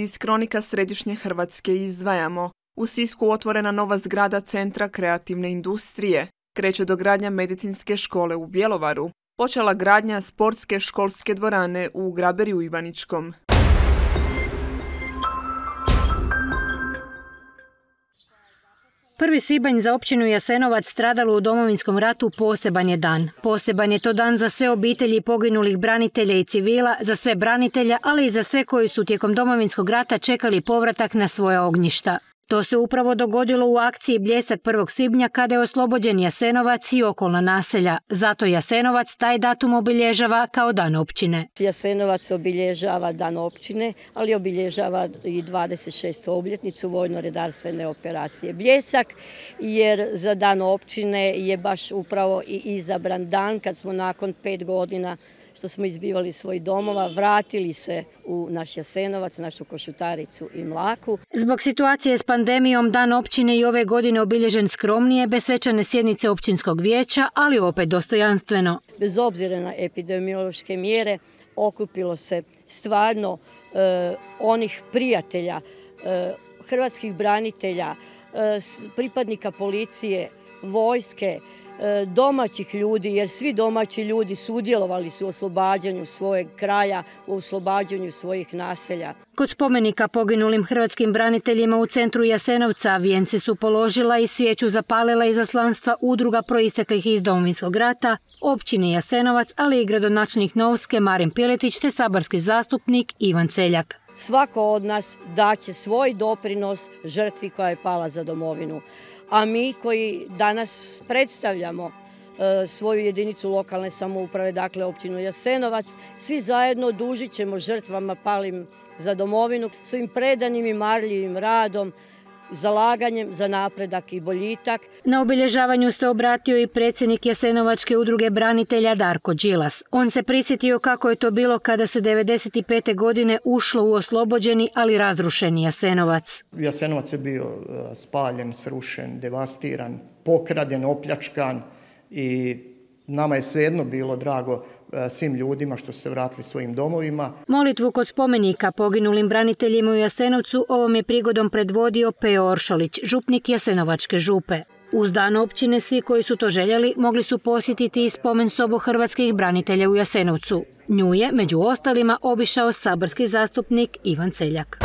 Iz kronika Središnje Hrvatske izdvajamo. U Sisku otvorena nova zgrada Centra kreativne industrije. Kreće dogradnja medicinske škole u Bjelovaru. Počela gradnja sportske školske dvorane u Graberiju Ivaničkom. Prvi svibanj za općinu Jasenovac stradalu u domovinskom ratu poseban je dan. Poseban je to dan za sve obitelji poginulih branitelja i civila, za sve branitelja, ali i za sve koji su tijekom domovinskog rata čekali povratak na svoja ognjišta. To se upravo dogodilo u akciji Bljesak 1. svibnja kada je oslobođen Jasenovac i okolna naselja. Zato Jasenovac taj datum obilježava kao dan općine. Jasenovac obilježava dan općine, ali obilježava i 26. obljetnicu vojno-redarstvene operacije Bljesak, jer za dan općine je baš upravo i izabran dan kad smo nakon pet godina što smo izbivali svojih domova, vratili se u naš Jasenovac, našu Košutaricu i Mlaku. Zbog situacije s pandemijom dan općine i ove godine obilježen skromnije, bez svečane sjednice općinskog vijeća, ali opet dostojanstveno. Bez obzira na epidemiološke mjere, okupilo se stvarno e, onih prijatelja, e, hrvatskih branitelja, e, pripadnika policije, vojske, domaćih ljudi, jer svi domaći ljudi sudjelovali su u oslobađanju svojeg kraja, u oslobađanju svojih naselja. Kod spomenika poginulim hrvatskim braniteljima u centru Jasenovca vijenci su položila i svijeću zapalila izaslanstva udruga proisteklih iz Domovinskog rata, općine Jasenovac, ali i gradonačnik Novske Marin Piletić te sabarski zastupnik Ivan Celjak. Svako od nas daće svoj doprinos žrtvi koja je pala za domovinu a mi koji danas predstavljamo e, svoju jedinicu lokalne samouprave, dakle općinu Jasenovac, svi zajedno dužit ćemo žrtvama palim za domovinu svojim predanim i marljivim radom, zalaganjem za napredak i boljitak. Na obilježavanju se obratio i predsjednik Jasenovačke udruge branitelja Darko Đilas. On se prisjetio kako je to bilo kada se 95. godine ušlo u oslobođeni, ali razrušeni Jasenovac. Jasenovac je bio e, spaljen, srušen, devastiran, pokraden, opljačkan i nama je svejedno bilo drago svim ljudima što su se vratili svojim domovima. Molitvu kod spomenika poginulim braniteljima u Jasenovcu ovom je prigodom predvodio Peo Oršolić, župnik Jasenovačke župe. Uz dan općine svi koji su to željeli mogli su posjetiti i spomen sobu hrvatskih branitelja u Jasenovcu. Nju je, među ostalima, obišao saborski zastupnik Ivan Celjak.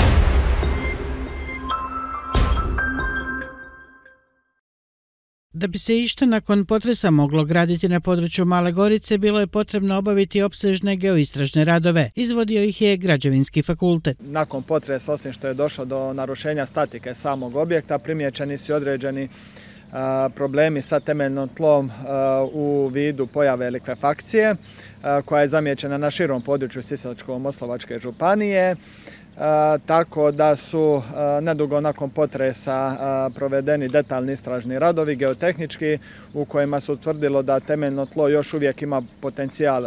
Da bi se išta nakon potresa moglo graditi na području Male Gorice, bilo je potrebno obaviti opsežne geoistražne radove. Izvodio ih je građevinski fakultet. Nakon potresa, osim što je došlo do narušenja statike samog objekta, primjećeni su određeni problemi sa temeljnom tlom u vidu pojave likvefakcije koja je zamjećena na širom području Sisačko-Moslovačke županije tako da su nedugo nakon potresa provedeni detaljni istražni radovi geotehnički u kojima su utvrdilo da temeljno tlo još uvijek ima potencijal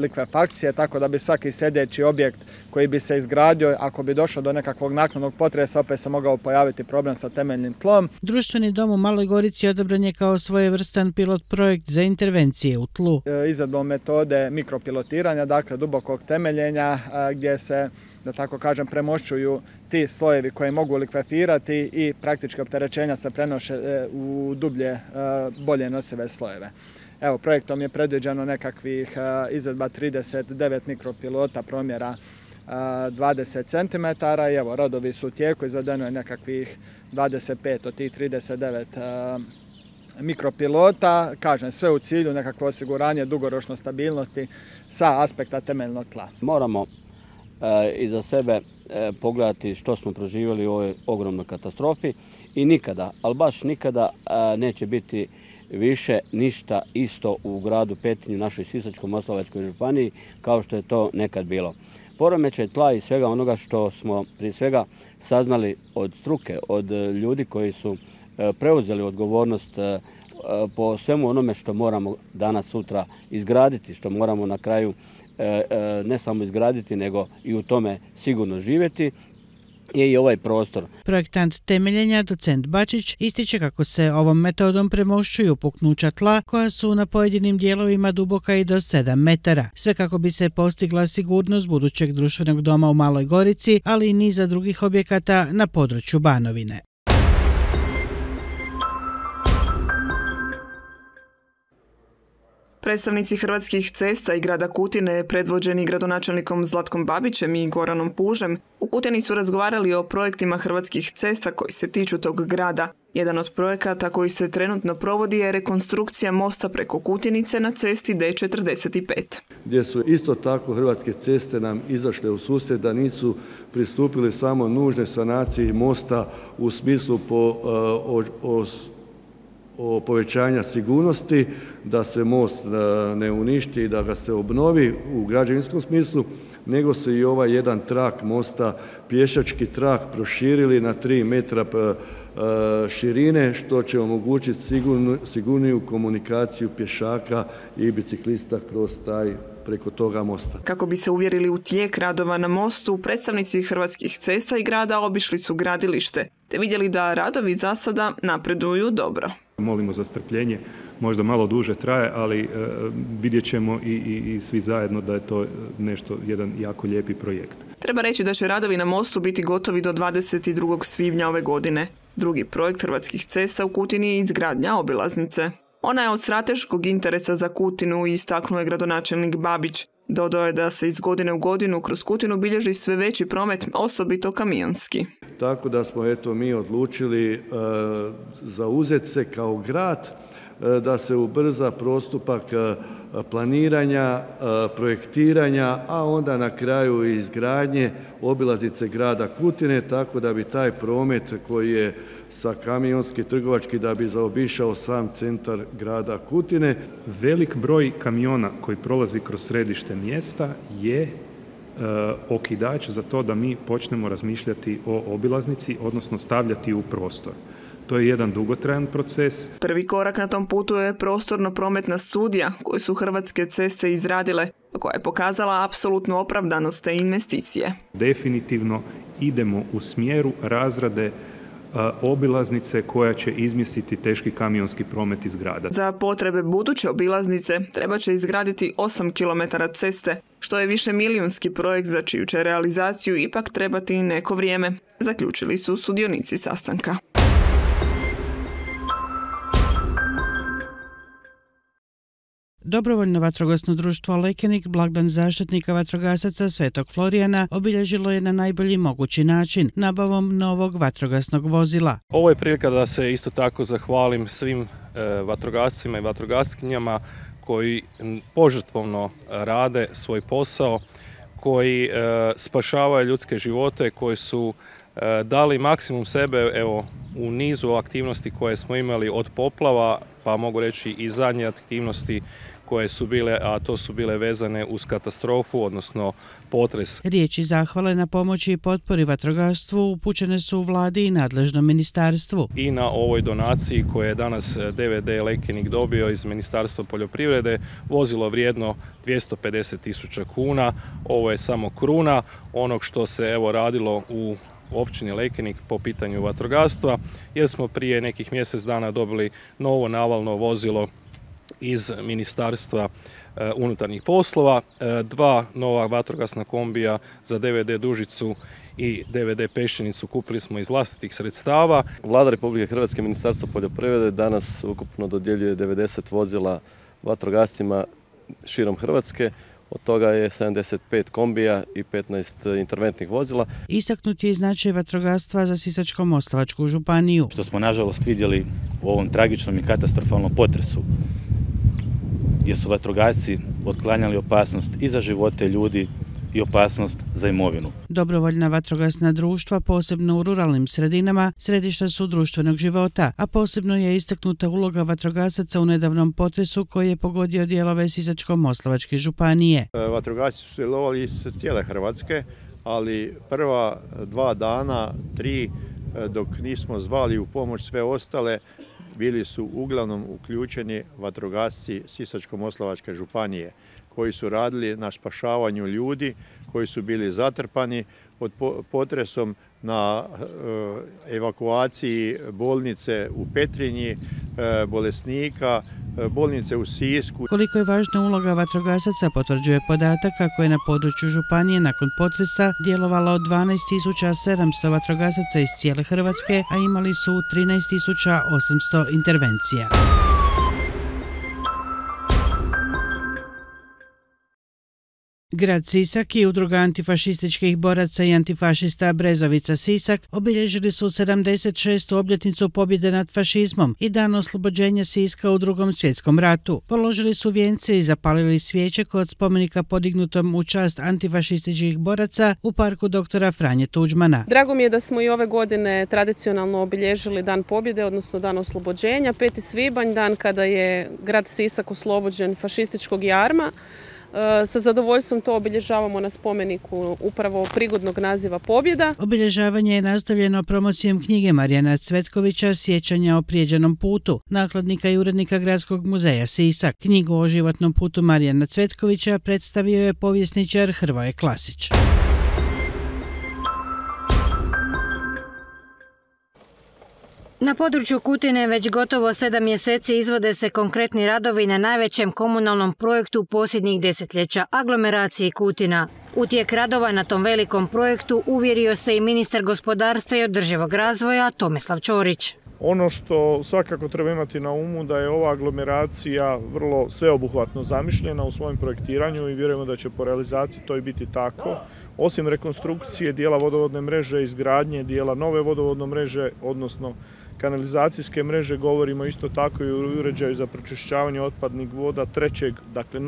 likvefakcije, tako da bi svaki sljedeći objekt koji bi se izgradio, ako bi došlo do nekakvog naknadnog potresa, opet se mogao pojaviti problem sa temeljnim tlom. Društveni dom u Maloj Gorici odobren je kao svojevrstan pilot projekt za intervencije u tlu. E, izvedbom metode mikropilotiranja, dakle dubokog temeljenja, gdje se da tako kažem, premošćuju ti slojevi koje mogu likvefirati i praktički opterećenja se prenoše e, u dublje, e, bolje nosive slojeve. Evo, projektom je predviđeno nekakvih e, izvedba 39 mikropilota promjera 20 cm i evo, radovi su u tijeku, izvedeno je nekakvih 25 od tih 39 mikropilota, kažem sve u cilju nekakvo osiguranje dugoročno stabilnosti sa aspekta temeljnog tla. Moramo iza sebe e, pogledati što smo proživjeli u ovoj ogromnoj katastrofi i nikada, ali baš nikada e, neće biti više ništa isto u gradu Petinju, našoj Sisačko-Moslavačkoj županiji, kao što je to nekad bilo. Poremećaj tla i svega onoga što smo prije svega saznali od struke, od ljudi koji su preuzeli odgovornost po svemu onome što moramo danas sutra izgraditi, što moramo na kraju E, e, ne samo izgraditi, nego i u tome sigurno živjeti. je i ovaj prostor. Projektant temeljenja, docent Bačić, ističe kako se ovom metodom premošćuju puknuća tla koja su na pojedinim dijelovima duboka i do 7 metara. Sve kako bi se postigla sigurnost budućeg društvenog doma u Maloj Gorici, ali i niza drugih objekata na području Banovine. Predstavnici Hrvatskih cesta i grada Kutine, predvođeni gradonačelnikom Zlatkom Babićem i Goranom Pužem, u Kutini su razgovarali o projektima Hrvatskih cesta koji se tiču tog grada. Jedan od projekata koji se trenutno provodi je rekonstrukcija mosta preko Kutinice na cesti D45. Gdje su isto tako Hrvatske ceste nam izašle u susret da nisu pristupili samo nužne sanaciji mosta u smislu po, o povećanja sigurnosti, da se most e, ne uništi i da ga se obnovi u građevinskom smislu, nego se i ovaj jedan trak mosta, pješački trak proširili na 3 metra e, širine, što će omogućiti sigurniju komunikaciju pješaka i biciklista kroz taj preko toga mosta. Kako bi se uvjerili u tijek radova na mostu, predstavnici Hrvatskih cesta i grada obišli su gradilište, te vidjeli da radovi za sada napreduju dobro. Molimo za strpljenje, možda malo duže traje, ali e, vidjet ćemo i, svi zajedno da je to nešto, jedan jako lijepi projekt. Treba reći da će radovi na mostu biti gotovi do 22. svibnja ove godine. Drugi projekt Hrvatskih cesta u Kutini je izgradnja obilaznice. Ona je od strateškog interesa za Kutinu i istaknuo je gradonačelnik Babić. Dodao je da se iz godine u godinu kroz Kutinu bilježi sve veći promet, osobito kamionski. Tako da smo eto mi odlučili e, zauzeti se kao grad e, da se ubrza prostupak e, planiranja, projektiranja, a onda na kraju izgradnje obilaznice grada Kutine, tako da bi taj promet koji je sa kamionski trgovački da bi zaobišao sam centar grada Kutine. Velik broj kamiona koji prolazi kroz središte mjesta je okidač za to da mi počnemo razmišljati o obilaznici, odnosno stavljati u prostor. To je jedan dugotrajan proces. Prvi korak na tom putu je prostorno prometna studija koju su Hrvatske ceste izradile, koja je pokazala apsolutnu opravdanost te investicije. Definitivno idemo u smjeru razrade obilaznice koja će izmisliti teški kamionski promet iz grada. Za potrebe buduće obilaznice treba će izgraditi 8 km ceste, što je više milijunski projekt za čiju će realizaciju ipak trebati neko vrijeme, zaključili su sudionici sastanka. Dobrovoljno vatrogasno društvo Lekenik blagdan zaštitnika vatrogasaca Svetog Florijana obilježilo je na najbolji mogući način nabavom novog vatrogasnog vozila. Ovo je prilika da se isto tako zahvalim svim e, vatrogascima i vatrogaskinjama koji požrtvovno rade svoj posao, koji e, spašavaju ljudske živote, koji su e, dali maksimum sebe u nizu aktivnosti koje smo imali od poplava, pa mogu reći i zadnje aktivnosti koje su bile, a to su bile vezane uz katastrofu, odnosno potres. Riječi zahvale na pomoći i potpori vatrogaštvu upućene su u vladi i nadležnom ministarstvu. I na ovoj donaciji koje je danas DVD Lekenik dobio iz Ministarstva poljoprivrede, vozilo vrijedno 250 tisuća kuna, ovo je samo kruna onog što se evo radilo u općini Lekenik po pitanju vatrogastva, jer smo prije nekih mjesec dana dobili novo navalno vozilo iz Ministarstva e, unutarnjih poslova, e, dva nova vatrogasna kombija za DVD Dužicu i DVD Pešćenicu kupili smo iz vlastitih sredstava. Vlada Republike Hrvatske Ministarstvo poljoprivrede danas ukupno dodjeljuje 90 vozila vatrogascima širom Hrvatske. Od toga je 75 kombija i 15 interventnih vozila. Istaknuti je značaj vatrogastva za Sisačko-Moslavačku županiju. Što smo nažalost vidjeli u ovom tragičnom i katastrofalnom potresu gdje su vatrogasci otklanjali opasnost i za živote ljudi i opasnost za imovinu. Dobrovoljna vatrogasna društva, posebno u ruralnim sredinama, središta su društvenog života, a posebno je istaknuta uloga vatrogasaca u nedavnom potresu koji je pogodio dijelove Sisačko-Moslavačke županije. E, vatrogasci su sudjelovali iz cijele Hrvatske, ali prva dva dana, tri, e, dok nismo zvali u pomoć sve ostale, bili su uglavnom uključeni vatrogasci Sisačko-Moslavačke županije koji su radili na spašavanju ljudi koji su bili zatrpani pod potresom na evakuaciji bolnice u Petrinji, bolesnika, bolnice u Sisku. Koliko je važna uloga vatrogasaca potvrđuje podatak kako je na području Županije nakon potresa djelovalo 12.700 vatrogasaca iz cijele Hrvatske, a imali su 13.800 intervencija. Grad Sisak i udruga antifašističkih boraca i antifašista Brezovica Sisak obilježili su 76. obljetnicu pobjede nad fašizmom i dan oslobođenja Siska u drugom svjetskom ratu. Položili su vijence i zapalili svijeće kod spomenika podignutom u čast antifašističkih boraca u parku doktora Franje Tuđmana. Drago mi je da smo i ove godine tradicionalno obilježili dan pobjede, odnosno dan oslobođenja. 5. svibanj, dan kada je grad Sisak oslobođen fašističkog jarma. Sa zadovoljstvom to obilježavamo na spomeniku upravo prigodnog naziva Pobjeda. Obilježavanje je nastavljeno promocijom knjige Marijana Cvetkovića Sjećanja o prijeđenom putu, nakladnika i urednika Gradskog muzeja Sisak. Knjigu o životnom putu Marijana Cvetkovića predstavio je povjesničar Hrvoje Klasić. Na području Kutine već gotovo sedam mjeseci izvode se konkretni radovi na najvećem komunalnom projektu posljednjih desetljeća, aglomeraciji Kutina. U tijek radova na tom velikom projektu uvjerio se i ministar gospodarstva i održivog razvoja Tomislav Ćorić. Ono što svakako treba imati na umu da je ova aglomeracija vrlo sveobuhvatno zamišljena u svojem projektiranju i vjerujemo da će po realizaciji to i biti tako. Osim rekonstrukcije dijela vodovodne mreže, izgradnje dijela nove vodovodne mreže, odnosno kanalizacijske mreže, govorimo isto tako i o uređaju za pročišćavanje otpadnih voda trećeg, dakle e,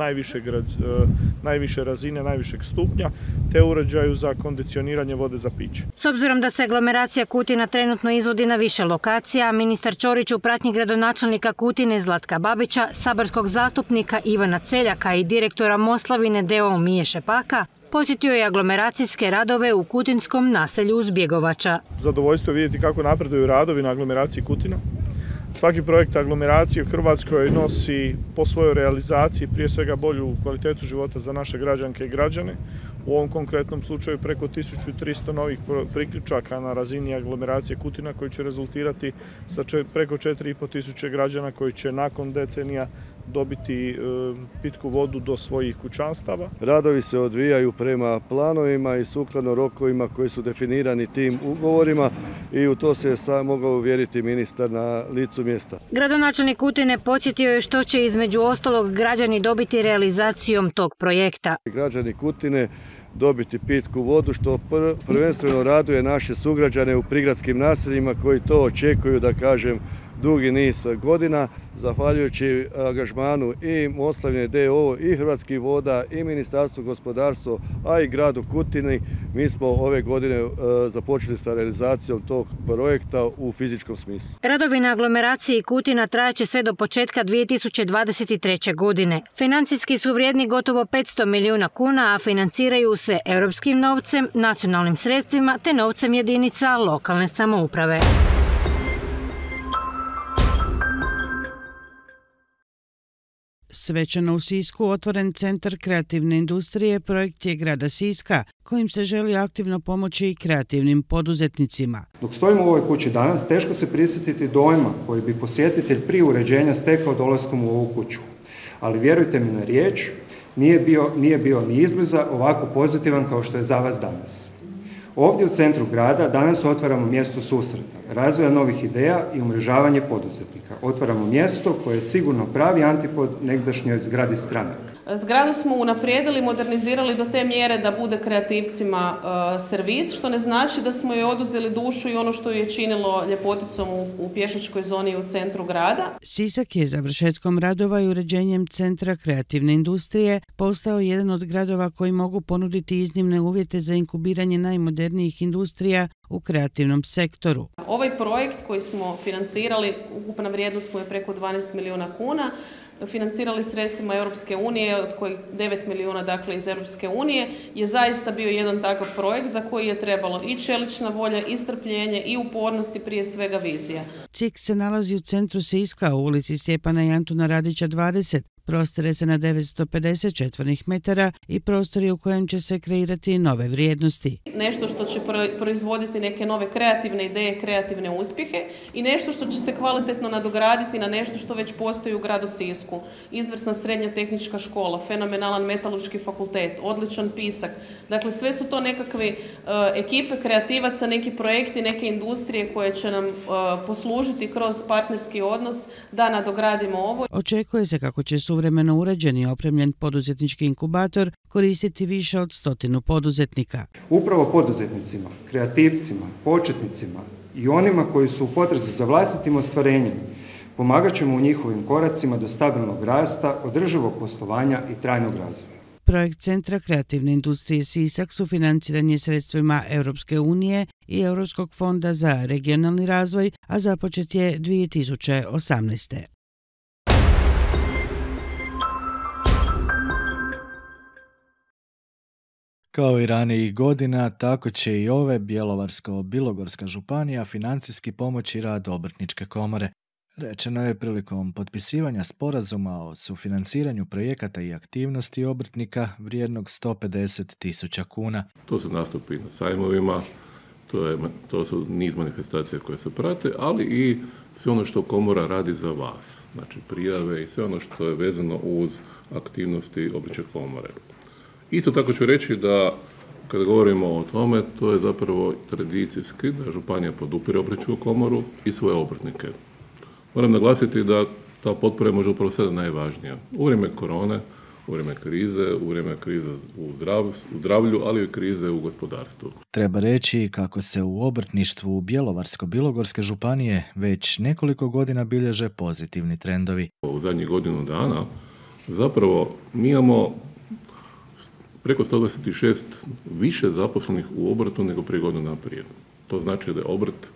najviše razine, najvišeg stupnja, te uređaju za kondicioniranje vode za piće. S obzirom da se aglomeracija Kutina trenutno izvodi na više lokacija, ministar Ćorić u pratnji gradonačelnika Kutine Zlatka Babića, saborskog zastupnika Ivana Celjaka i direktora Moslavine Deo Mije Šepaka, posjetio je aglomeracijske radove u Kutinskom naselju Uzbjegovača. Zadovoljstvo je vidjeti kako napreduju radovi na aglomeraciji Kutina. Svaki projekt aglomeracije u Hrvatskoj nosi po svojoj realizaciji prije svega bolju kvalitetu života za naše građanke i građane. U ovom konkretnom slučaju preko 1300 novih priključaka na razini aglomeracije Kutina koji će rezultirati sa preko 4500 građana koji će nakon decenija dobiti pitku vodu do svojih kućanstava. Radovi se odvijaju prema planovima i sukladno rokovima koji su definirani tim ugovorima i u to se je mogao uvjeriti ministar na licu mjesta. Gradonačelnik Kutine podsjetio je što će između ostalog građani dobiti realizacijom tog projekta. Građani Kutine dobiti pitku vodu što prvenstveno raduje naše sugrađane u prigradskim naseljima koji to očekuju da kažem dugi niz godina, zahvaljujući angažmanu i Moslavine DO i Hrvatskih voda i Ministarstvo gospodarstva, a i gradu Kutini, mi smo ove godine e, započeli sa realizacijom tog projekta u fizičkom smislu. Radovi na aglomeraciji Kutina trajaće sve do početka 2023. godine. Financijski su vrijedni gotovo 500 milijuna kuna, a financiraju se europskim novcem, nacionalnim sredstvima te novcem jedinica lokalne samouprave. Svečano u Sisku otvoren centar kreativne industrije projekt je grada Siska, kojim se želi aktivno pomoći i kreativnim poduzetnicima. Dok stojimo u ovoj kući danas, teško se prisjetiti dojma koji bi posjetitelj prije uređenja stekao dolaskom u ovu kuću. Ali vjerujte mi na riječ, nije bio, nije bio ni izbliza ovako pozitivan kao što je za vas danas. Ovdje u centru grada danas otvaramo mjesto susreta, razvoja novih ideja i umrežavanje poduzetnika. Otvaramo mjesto koje je sigurno pravi antipod negdašnjoj zgradi stranaka. Zgradu smo unaprijedili, modernizirali do te mjere da bude kreativcima e, servis, što ne znači da smo joj oduzeli dušu i ono što je činilo ljepoticom u, pješačkoj zoni u centru grada. Sisak je završetkom radova i uređenjem centra kreativne industrije postao jedan od gradova koji mogu ponuditi iznimne uvjete za inkubiranje najmodernijih industrija u kreativnom sektoru. Ovaj projekt koji smo financirali, ukupna vrijednost mu je preko 12 milijuna kuna, financirali sredstvima Europske unije, od kojih 9 milijuna dakle iz Europske unije, je zaista bio jedan takav projekt za koji je trebalo i čelična volja, i strpljenje, i upornost i prije svega vizija. CIK se nalazi u centru Siska u ulici Stjepana i Antuna Radića 20. Prostire se na 950 četvornih metara i prostori u kojem će se kreirati nove vrijednosti. Nešto što će proizvoditi neke nove kreativne ideje, kreativne uspjehe i nešto što će se kvalitetno nadograditi na nešto što već postoji u gradu Sisku. Izvrsna srednja tehnička škola, fenomenalan metalurški fakultet, odličan pisak. Dakle, sve su to nekakve e, ekipe kreativaca, neki projekti, neke industrije koje će nam e, poslužiti kroz partnerski odnos da nadogradimo ovo. Očekuje se kako će suvremeno uređeni i opremljen poduzetnički inkubator koristiti više od stotinu poduzetnika. Upravo poduzetnicima, kreativcima, početnicima i onima koji su u potrazi za vlastitim ostvarenjem pomagat ćemo u njihovim koracima do stabilnog rasta, održivog poslovanja i trajnog razvoja. Projekt Centra kreativne industrije Sisak su financiranje sredstvima Europske unije i Europskog fonda za regionalni razvoj, a započet je 2018. Kao i ranijih godina, tako će i ove Bjelovarsko-Bilogorska županija financijski pomoći rad obrtničke komore. Rečeno je prilikom potpisivanja sporazuma o sufinanciranju projekata i aktivnosti obrtnika vrijednog 150 tisuća kuna. To su nastupi na sajmovima, to, je, to su niz manifestacija koje se prate, ali i sve ono što komora radi za vas. Znači prijave i sve ono što je vezano uz aktivnosti obrtničke komore. Isto tako ću reći da kada govorimo o tome, to je zapravo tradicijski da županija podupire obrtničku komoru i svoje obrtnike. Moram naglasiti da ta potpora je možda upravo sada najvažnija. U vrijeme korone, u vrijeme krize, u vrijeme krize u, u zdravlju, ali i krize u gospodarstvu. Treba reći kako se u obrtništvu Bjelovarsko-Bilogorske županije već nekoliko godina bilježe pozitivni trendovi. U zadnjih godinu dana zapravo mi imamo preko 126 više zaposlenih u obrtu nego prije godina prije. To znači da je obrt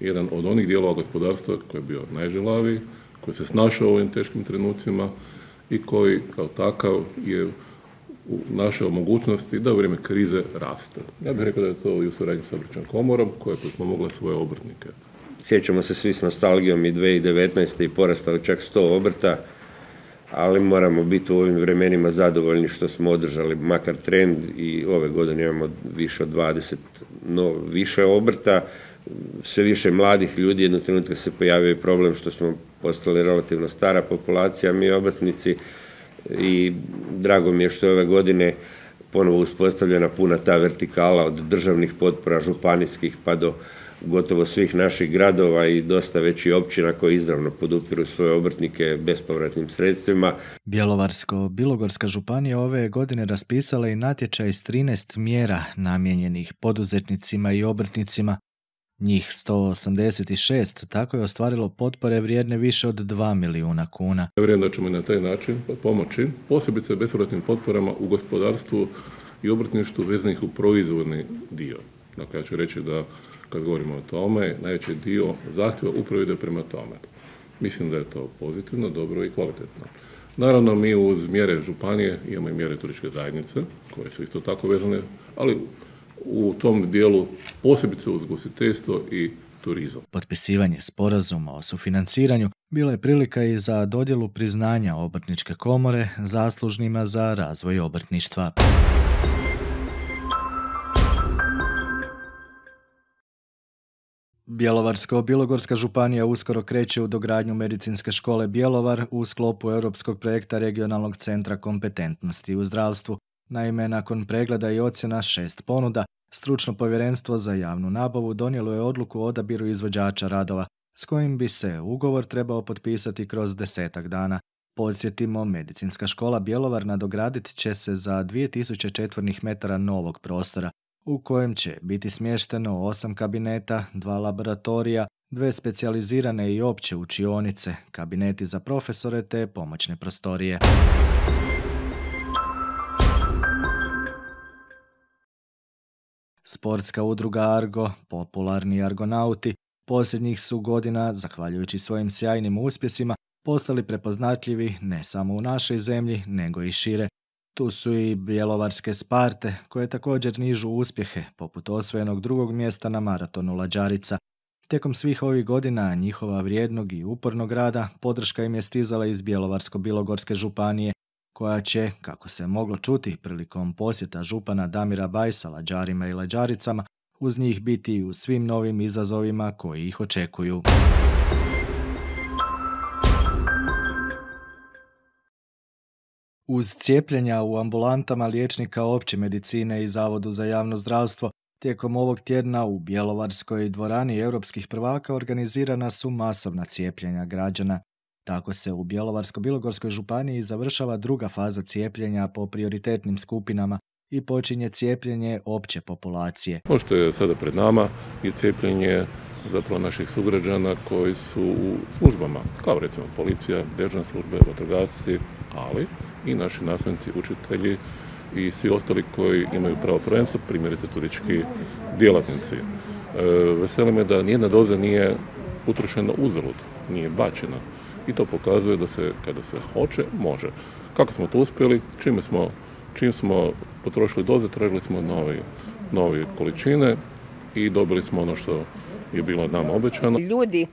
jedan od onih dijelova gospodarstva koji je bio najželaviji, koji se snašao u ovim teškim trenucima i koji kao takav je našao mogućnosti da u vrijeme krize raste. Ja bih rekao da je to i u suradnji sa obrtničkom komorom koja je pomogla svoje obrtnike. Sjećamo se svi s nostalgijom i 2019. i porastao čak 100 obrta, ali moramo biti u ovim vremenima zadovoljni što smo održali makar trend i ove godine imamo više od 20 no, više obrta. Sve više mladih ljudi, jednog trenutka se pojavio i problem što smo postali relativno stara populacija, mi obrtnici. I drago mi je što je ove godine ponovo uspostavljena puna ta vertikala od državnih potpora, županijskih pa do gotovo svih naših gradova i dosta većih općina koji izravno podupiru svoje obrtnike bespovratnim sredstvima. Bjelovarsko-Bilogorska županija ove godine raspisala i natječaj s 13 mjera namijenjenih poduzetnicima i obrtnicima njih 186 tako je ostvarilo potpore vrijedne više od 2 milijuna kuna. Vjerujem da ćemo na taj način pomoći, posebice bespovratnim potporama u gospodarstvu i obrtništvu vezanih u proizvodni dio. Dakle, ja ću reći da kad govorimo o tome, najveći dio zahtjeva upravo ide prema tome. Mislim da je to pozitivno, dobro i kvalitetno. Naravno, mi uz mjere županije imamo i mjere turističke zajednice, koje su isto tako vezane, ali u tom dijelu posebice uz gostiteljstvo i turizam. Potpisivanje sporazuma o sufinanciranju bila je prilika i za dodjelu priznanja obrtničke komore zaslužnima za razvoj obrtništva. Bjelovarsko-bilogorska županija uskoro kreće u dogradnju medicinske škole Bjelovar u sklopu europskog projekta regionalnog centra kompetentnosti u zdravstvu. Naime, nakon pregleda i ocjena šest ponuda, stručno povjerenstvo za javnu nabavu donijelo je odluku o odabiru izvođača radova, s kojim bi se ugovor trebao potpisati kroz desetak dana. Podsjetimo, medicinska škola Bjelovar nadogradit će se za 2000 četvornih metara novog prostora, u kojem će biti smješteno osam kabineta, dva laboratorija, dve specijalizirane i opće učionice, kabineti za profesore te pomoćne prostorije. Sportska udruga Argo, popularni argonauti, posljednjih su godina, zahvaljujući svojim sjajnim uspjesima, postali prepoznatljivi ne samo u našoj zemlji, nego i šire. Tu su i bjelovarske Sparte, koje također nižu uspjehe, poput osvojenog drugog mjesta na maratonu Lađarica. Tijekom svih ovih godina njihova vrijednog i upornog rada podrška im je stizala iz Bjelovarsko-Bilogorske županije, koja će, kako se moglo čuti prilikom posjeta župana Damira Bajsa lađarima i lađaricama, uz njih biti u svim novim izazovima koji ih očekuju. Uz cijepljenja u ambulantama liječnika opće medicine i Zavodu za javno zdravstvo, tijekom ovog tjedna u Bjelovarskoj dvorani europskih prvaka organizirana su masovna cijepljenja građana. Tako se u Bjelovarsko-Bilogorskoj županiji završava druga faza cijepljenja po prioritetnim skupinama i počinje cijepljenje opće populacije. Ovo što je sada pred nama je cijepljenje zapravo naših sugrađana koji su u službama, kao recimo policija, državne službe, vatrogasci, ali i naši nastavnici, učitelji i svi ostali koji imaju pravo prvenstva, primjerice turistički djelatnici. E, veseli me da nijedna doza nije utrošena uzalud, nije bačena. I to pokazuje da se, kada se hoće, može. Kako smo to uspjeli? Čime smo, čim smo potrošili doze, tražili smo nove, nove količine i dobili smo ono što je bilo nama obećano. Ljudi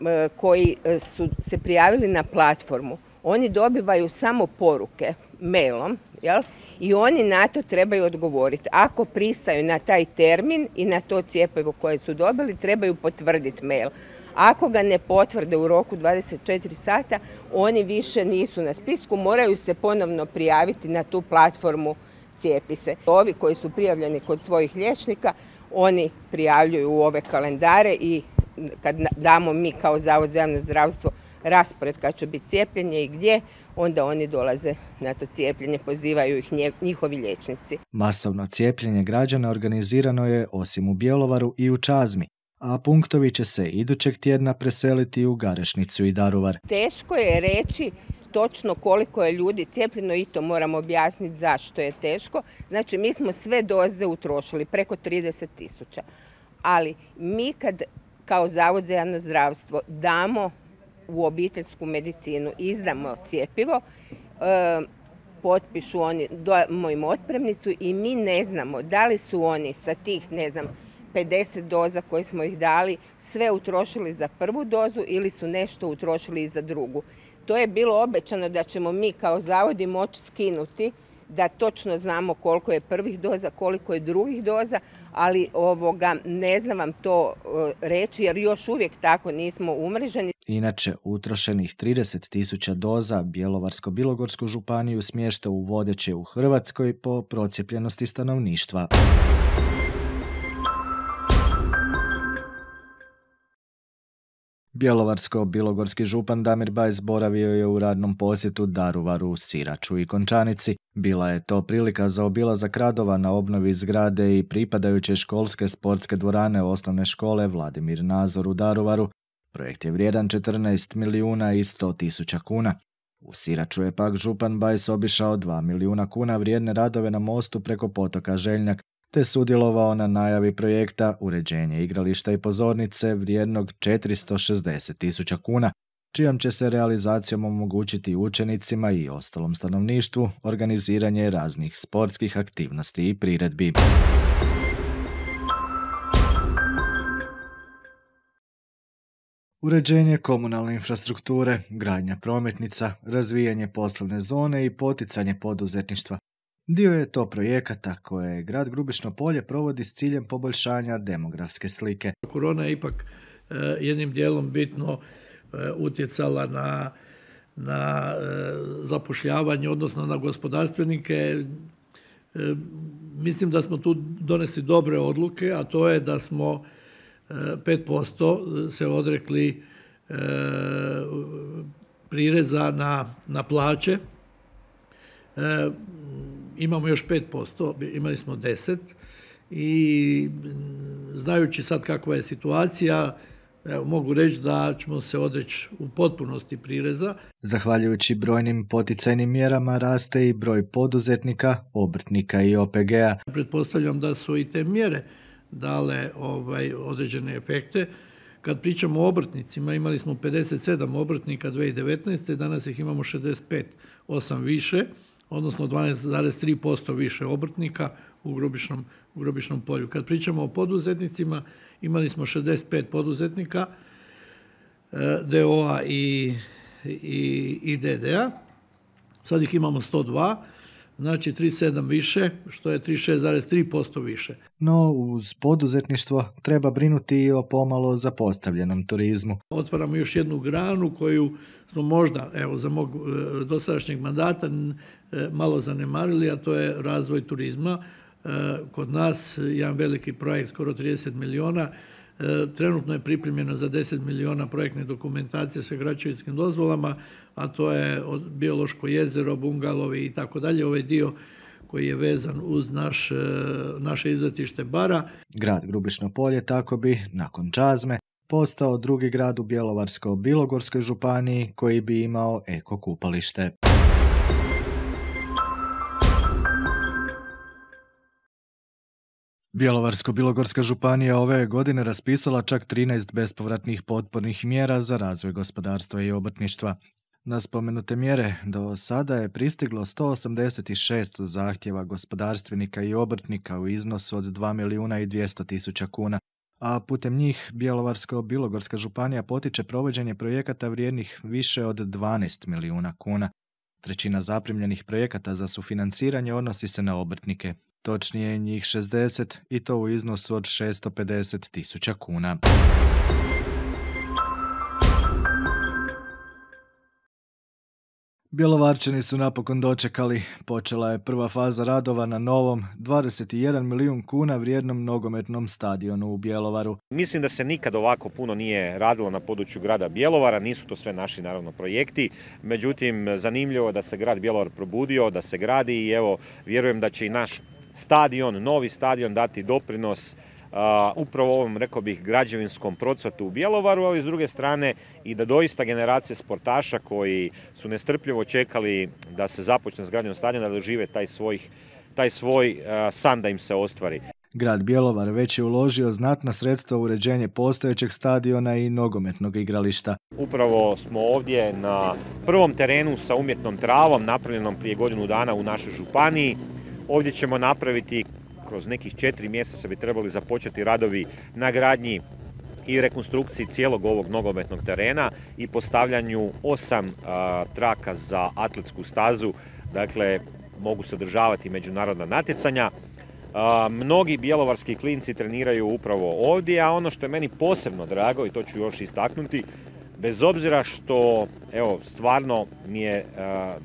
e, koji e, su se prijavili na platformu, oni dobivaju samo poruke mailom, jel? I oni na to trebaju odgovoriti. Ako pristaju na taj termin i na to cijepivo koje su dobili, trebaju potvrditi mail. Ako ga ne potvrde u roku 24 sata, oni više nisu na spisku, moraju se ponovno prijaviti na tu platformu cijepi se. Ovi koji su prijavljeni kod svojih liječnika, oni prijavljuju u ove kalendare i kad damo mi kao Zavod za javno zdravstvo raspored kad će biti cijepljenje i gdje, onda oni dolaze na to cijepljenje, pozivaju ih njihovi liječnici. Masovno cijepljenje građana organizirano je osim u Bjelovaru i u Čazmi, a punktovi će se idućeg tjedna preseliti u Garešnicu i Daruvar. Teško je reći točno koliko je ljudi cijepljeno i to moramo objasniti zašto je teško. Znači mi smo sve doze utrošili, preko 30 tisuća. Ali mi kad kao Zavod za javno zdravstvo damo u obiteljsku medicinu, izdamo cijepivo, e, potpišu oni, damo im otpremnicu i mi ne znamo da li su oni sa tih, ne znam, 50 doza koje smo ih dali sve utrošili za prvu dozu ili su nešto utrošili i za drugu. To je bilo obećano da ćemo mi kao zavodi moći skinuti da točno znamo koliko je prvih doza, koliko je drugih doza, ali ovoga ne znam vam to e, reći jer još uvijek tako nismo umreženi. Inače, utrošenih 30 tisuća doza Bjelovarsko-Bilogorsku županiju smješta u vodeće u Hrvatskoj po procijepljenosti stanovništva. Bjelovarsko-bilogorski župan Damir Bajs boravio je u radnom posjetu Daruvaru, Siraču i Končanici. Bila je to prilika za obilazak radova na obnovi zgrade i pripadajuće školske sportske dvorane osnovne škole Vladimir Nazor u Daruvaru. Projekt je vrijedan 14 milijuna i 100 tisuća kuna. U Siraču je pak župan Bajs obišao 2 milijuna kuna vrijedne radove na mostu preko potoka Željnjak, te sudjelovao na najavi projekta uređenje igrališta i pozornice vrijednog 460 tisuća kuna, čijom će se realizacijom omogućiti učenicima i ostalom stanovništvu organiziranje raznih sportskih aktivnosti i priredbi. Uređenje komunalne infrastrukture, gradnja prometnica, razvijanje poslovne zone i poticanje poduzetništva Dio je to projekata koje grad Grubišno polje provodi s ciljem poboljšanja demografske slike. Korona je ipak e, jednim dijelom bitno e, utjecala na, na e, zapošljavanje, odnosno na gospodarstvenike. Mislim da smo tu donesli dobre odluke, a to je da smo 5% se odrekli prireza na, na plaće imamo još 5%, imali smo 10% i znajući sad kakva je situacija, Evo, mogu reći da ćemo se odreći u potpunosti prireza. Zahvaljujući brojnim poticajnim mjerama raste i broj poduzetnika, obrtnika i OPG-a. Pretpostavljam da su i te mjere dale ovaj, određene efekte. Kad pričamo o obrtnicima, imali smo 57 obrtnika 2019. Danas ih imamo 65, 8 više odnosno 12,3% više obrtnika u Grubišnom, u Grubišnom polju. Kad pričamo o poduzetnicima, imali smo 65 poduzetnika, DOA i, i, i DDA. Sad ih imamo 102 znači 3,7 više, što je 36,3% više. No, uz poduzetništvo treba brinuti i o pomalo zapostavljenom turizmu. Otvaramo još jednu granu koju smo možda, evo, za mog e, dosadašnjeg mandata e, malo zanemarili, a to je razvoj turizma. E, kod nas jedan veliki projekt, skoro 30 miliona, Trenutno je pripremljeno za 10 miliona projektne dokumentacije sa građevinskim dozvolama, a to je biološko jezero, bungalovi i tako dalje, ovaj dio koji je vezan uz naš, naše izletište Bara. Grad Grubišno polje tako bi, nakon Čazme, postao drugi grad u Bjelovarsko-Bilogorskoj županiji koji bi imao eko kupalište. Bjelovarsko-bilogorska županija ove godine raspisala čak 13 bespovratnih potpornih mjera za razvoj gospodarstva i obrtništva. Na spomenute mjere do sada je pristiglo 186 zahtjeva gospodarstvenika i obrtnika u iznosu od 2 milijuna i 200 tisuća kuna, a putem njih Bjelovarsko-bilogorska županija potiče provođenje projekata vrijednih više od 12 milijuna kuna. Trećina zaprimljenih projekata za sufinanciranje odnosi se na obrtnike, točnije njih 60 i to u iznosu od 650 tisuća kuna. Bjelovarčani su napokon dočekali. Počela je prva faza radova na novom 21 milijun kuna vrijednom nogometnom stadionu u Bjelovaru. Mislim da se nikad ovako puno nije radilo na području grada Bjelovara, nisu to sve naši naravno projekti, međutim zanimljivo da se grad Bjelovar probudio, da se gradi i evo vjerujem da će i naš stadion, novi stadion dati doprinos upravo ovom, rekao bih, građevinskom procvatu u Bjelovaru, ali s druge strane i da doista generacije sportaša koji su nestrpljivo čekali da se započne s gradnjom stadiona, da žive taj, svojih, taj svoj san da im se ostvari. Grad Bjelovar već je uložio znatna sredstva u uređenje postojećeg stadiona i nogometnog igrališta. Upravo smo ovdje na prvom terenu sa umjetnom travom napravljenom prije godinu dana u našoj županiji. Ovdje ćemo napraviti kroz nekih četiri mjeseca bi trebali započeti radovi na gradnji i rekonstrukciji cijelog ovog nogometnog terena i postavljanju osam traka za atletsku stazu. Dakle, mogu sadržavati međunarodna natjecanja. mnogi bjelovarski klinci treniraju upravo ovdje, a ono što je meni posebno drago, i to ću još istaknuti, bez obzira što, evo, stvarno mi je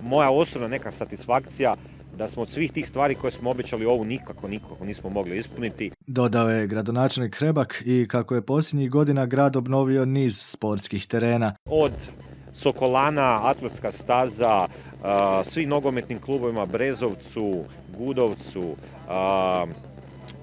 moja osobna neka satisfakcija da smo od svih tih stvari koje smo obećali ovu nikako, nikako nismo mogli ispuniti. Dodao je gradonačelnik Hrebak i kako je posljednjih godina grad obnovio niz sportskih terena. Od Sokolana, Atletska staza, svi nogometnim klubovima Brezovcu, Gudovcu,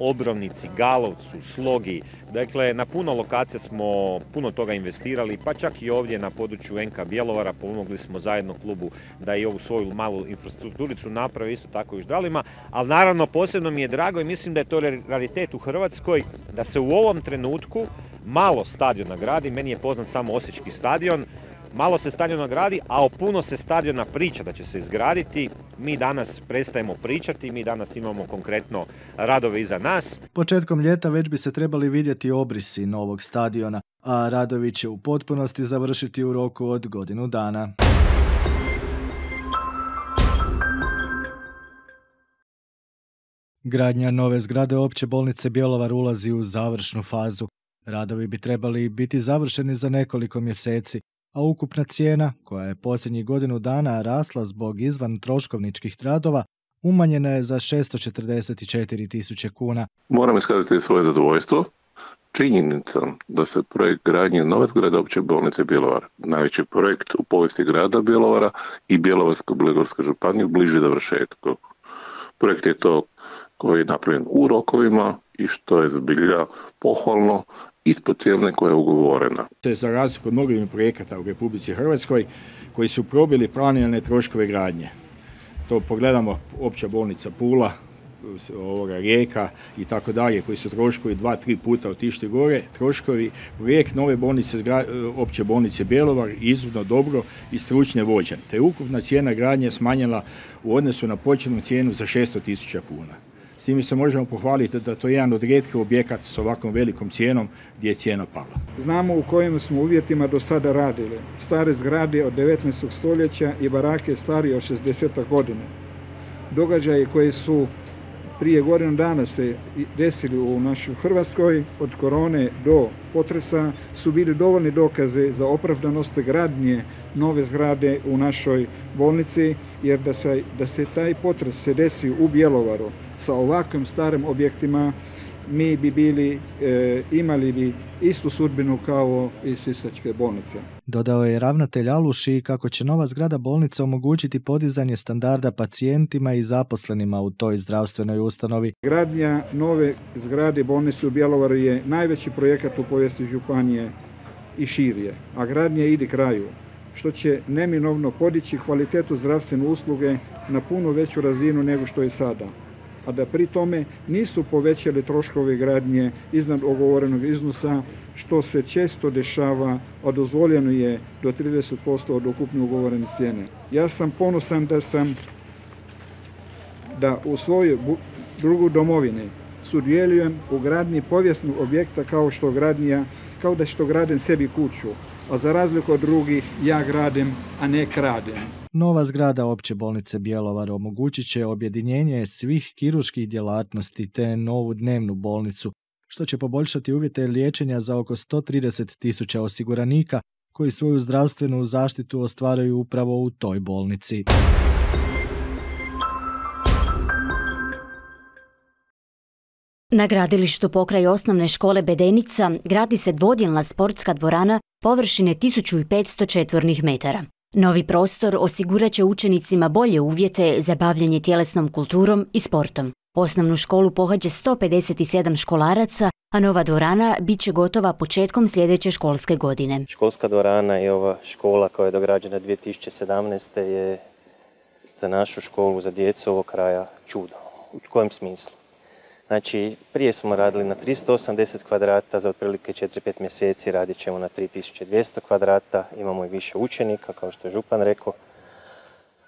Obrovnici, Galovcu, Slogi. Dakle, na puno lokacija smo puno toga investirali, pa čak i ovdje na području NK Bjelovara pomogli smo zajedno klubu da i ovu svoju malu infrastrukturicu napravi isto tako i ždalima, ali naravno posebno mi je drago i mislim da je to realitet u Hrvatskoj, da se u ovom trenutku malo stadiona gradi, meni je poznat samo Osječki stadion, Malo se stadiona gradi, a o puno se stadiona priča da će se izgraditi. Mi danas prestajemo pričati, mi danas imamo konkretno radove iza nas. Početkom ljeta već bi se trebali vidjeti obrisi novog stadiona, a radovi će u potpunosti završiti u roku od godinu dana. Gradnja nove zgrade opće bolnice Bjelovar ulazi u završnu fazu. Radovi bi trebali biti završeni za nekoliko mjeseci, a ukupna cijena, koja je posljednjih godinu dana rasla zbog izvan troškovničkih radova, umanjena je za 644 tisuće kuna. Moram iskazati svoje zadovoljstvo činjenicom da se projekt gradnje nove zgrade opće bolnice Bjelovar, najveći projekt u povijesti grada Bjelovara i Bjelovarsko-Bilogorske županije bliži završetku. Projekt je to koji je napravljen u rokovima i što je zbilja pohvalno ispod cijene koja je ugovorena. Za razliku od mnogih projekata u Republici Hrvatskoj koji su probili planirane troškove gradnje. To pogledamo opća bolnica Pula, ovoga Rijeka i tako dalje, koji su troškovi dva, tri puta otišli gore, troškovi, projekt nove bolnice, opće bolnice Bjelovar, izuzetno dobro i stručne vođen. Te ukupna cijena gradnje smanjila u odnosu na početnu cijenu za 600 tisuća kuna. S time se možemo pohvaliti da to je jedan od rijetkih objekata s ovakvom velikom cijenom gdje je cijena pala. Znamo u kojim smo uvjetima do sada radili. Stare zgrade od 19. stoljeća i barake starije od 60. godine. Događaji koji su prije godinu dana se desili u našoj Hrvatskoj od korone do potresa su bili dovoljni dokaze za opravdanost gradnje nove zgrade u našoj bolnici jer da se, da se taj potres se desi u Bjelovaru sa ovakvim starim objektima mi bi bili, e, imali bi istu sudbinu kao i Sisačke bolnice. Dodao je ravnatelj Aluši kako će nova zgrada bolnice omogućiti podizanje standarda pacijentima i zaposlenima u toj zdravstvenoj ustanovi. Gradnja nove zgrade bolnice u Bjelovaru je najveći projekat u povijesti županije i širije, a gradnja ide kraju što će neminovno podići kvalitetu zdravstvene usluge na puno veću razinu nego što je sada a da pri tome nisu povećali troškove gradnje iznad ogovorenog iznosa, što se često dešava, a dozvoljeno je do 30% od ukupne ugovorene cijene. Ja sam ponosan da sam da u svojoj drugu domovini sudjelujem u gradnji povijesnog objekta kao što gradnja, kao da što gradim sebi kuću, a za razliku od drugih ja gradim, a ne kradim. Nova zgrada opće bolnice Bjelovar omogućit će objedinjenje svih kiruških djelatnosti te novu dnevnu bolnicu, što će poboljšati uvjete liječenja za oko 130 tisuća osiguranika koji svoju zdravstvenu zaštitu ostvaraju upravo u toj bolnici. Na gradilištu pokraj osnovne škole Bedenica gradi se dvodjelna sportska dvorana površine 1500 četvornih metara. Novi prostor osigurat će učenicima bolje uvjete za bavljanje tjelesnom kulturom i sportom. Osnovnu školu pohađa 157 školaraca, a nova dvorana bit će gotova početkom sljedeće školske godine. Školska dvorana i ova škola koja je dograđena 2017. je za našu školu, za djecu ovog kraja čudo. U kojem smislu? Znači, prije smo radili na 380 kvadrata, za otprilike 4-5 mjeseci radit ćemo na 3200 kvadrata, imamo i više učenika, kao što je Župan rekao,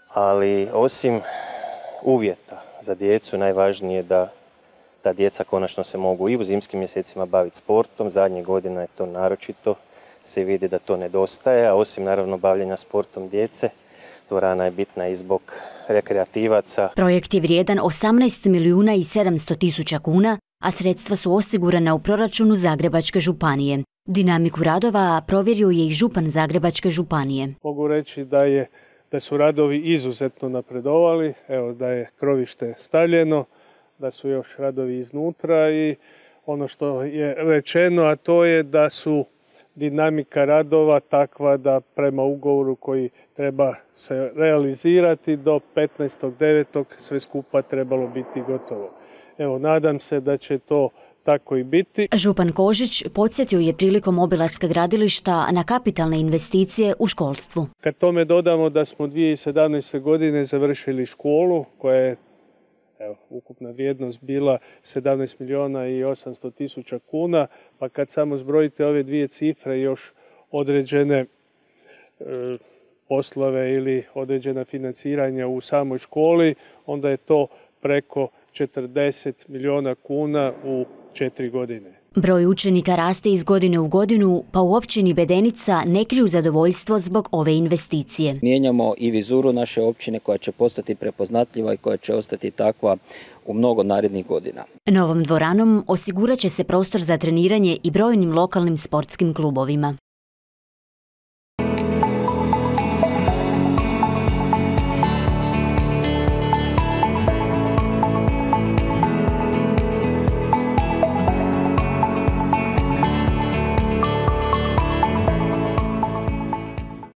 ali osim uvjeta za djecu, najvažnije je da da djeca konačno se mogu i u zimskim mjesecima baviti sportom, zadnje godina je to naročito, se vidi da to nedostaje, a osim naravno bavljenja sportom djece, dvorana je bitna i zbog rekreativaca. Projekt je vrijedan 18 milijuna i 700 tisuća kuna, a sredstva su osigurana u proračunu Zagrebačke županije. Dinamiku radova provjerio je i župan Zagrebačke županije. Mogu reći da, je, da su radovi izuzetno napredovali, evo da je krovište stavljeno, da su još radovi iznutra i ono što je rečeno, a to je da su dinamika radova takva da prema ugovoru koji treba se realizirati do 15.9. sve skupa trebalo biti gotovo. Evo, nadam se da će to tako i biti. Župan Kožić podsjetio je prilikom obilaska gradilišta na kapitalne investicije u školstvu. Kad tome dodamo da smo 2017. godine završili školu koja je evo, ukupna vrijednost bila 17 milijuna i 800 tisuća kuna, pa kad samo zbrojite ove dvije cifre još određene e, poslove ili određena financiranja u samoj školi, onda je to preko 40 milijuna kuna u četiri godine. Broj učenika raste iz godine u godinu, pa u općini Bedenica ne kriju zadovoljstvo zbog ove investicije. Mijenjamo i vizuru naše općine koja će postati prepoznatljiva i koja će ostati takva u mnogo narednih godina. Novom dvoranom osigurat će se prostor za treniranje i brojnim lokalnim sportskim klubovima.